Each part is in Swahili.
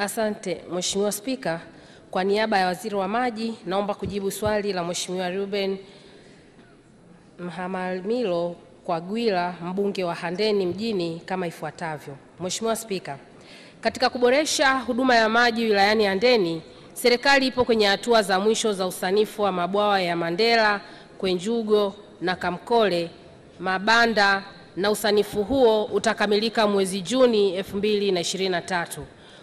Asante Mheshimiwa Spika, kwa niaba ya Waziri wa Maji naomba kujibu swali la Mheshimiwa Ruben Mhamalmilo kwa Gwila mbunge wa Handeni mjini kama ifuatavyo. Mheshimiwa Spika, katika kuboresha huduma ya maji wilayani Handeni, serikali ipo kwenye hatua za mwisho za usanifu wa mabwawa ya Mandela, Kwenjugo na Kamkole Mabanda na usanifu huo utakamilika mwezi Juni 2023.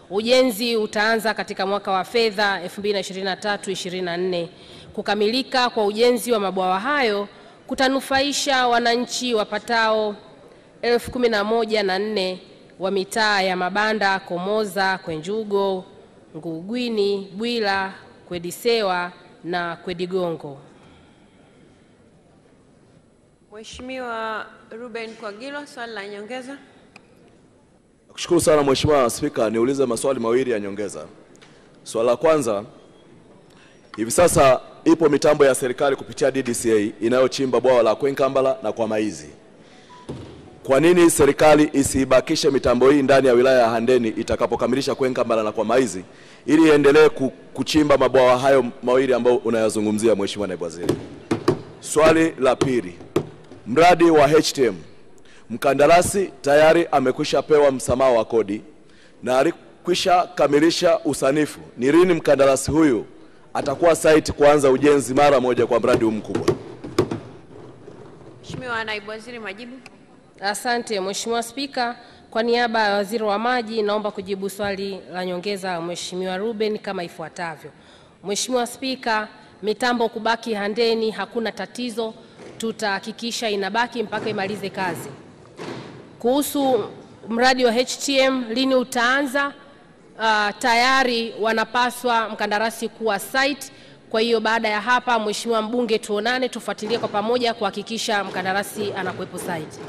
Ujenzi utaanza katika mwaka wa fedha 2023-2024. Kukamilika kwa ujenzi wa mabwawa hayo kutanufaisha wananchi wapatao elfu kumi na moja na nne wa mitaa ya Mabanda, Komoza, Kwenjugo, Ngugwini, Bwila, Kwedisewa na Kwedigongo. Mheshimiwa Ruben Kwagilo, swali la nyongeza. Kushukuru sana Mheshimiwa Spika, niulize maswali mawili ya nyongeza. Swali la kwanza, hivi sasa ipo mitambo ya serikali kupitia DDCA inayochimba bwawa la Kwenkambala na kwa Maizi. Kwa nini serikali isiibakishe mitambo hii ndani ya wilaya ya Handeni itakapokamilisha Kwenkambala na kwa Maizi ili iendelee kuchimba mabwawa hayo mawili ambayo unayazungumzia Mheshimiwa Naibu Waziri? Swali la pili, mradi wa HTM mkandarasi tayari amekwisha pewa msamaha wa kodi na alikwisha kamilisha usanifu. Ni lini mkandarasi huyu atakuwa site kuanza ujenzi mara moja kwa mradi huu mkubwa? Mheshimiwa Naibu Waziri, majibu. Asante Mheshimiwa Spika, kwa niaba ya Waziri wa Maji naomba kujibu swali la nyongeza la Mheshimiwa Ruben kama ifuatavyo. Mheshimiwa Spika, mitambo kubaki Handeni hakuna tatizo, tutahakikisha inabaki mpaka imalize kazi. Kuhusu mradi wa HTM lini utaanza, uh, tayari wanapaswa mkandarasi kuwa site. Kwa hiyo baada ya hapa, Mheshimiwa mbunge, tuonane tufuatilie kwa pamoja kuhakikisha mkandarasi anakuwepo site.